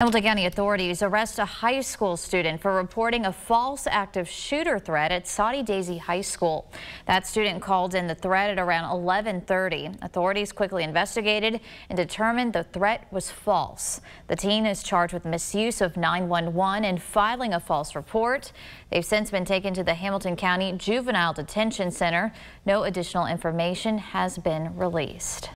Hamilton County authorities arrest a high school student for reporting a false active shooter threat at Soddy Daisy High School. That student called in the threat at around 1130. Authorities quickly investigated and determined the threat was false. The teen is charged with misuse of 911 and filing a false report. They've since been taken to the Hamilton County Juvenile Detention Center. No additional information has been released.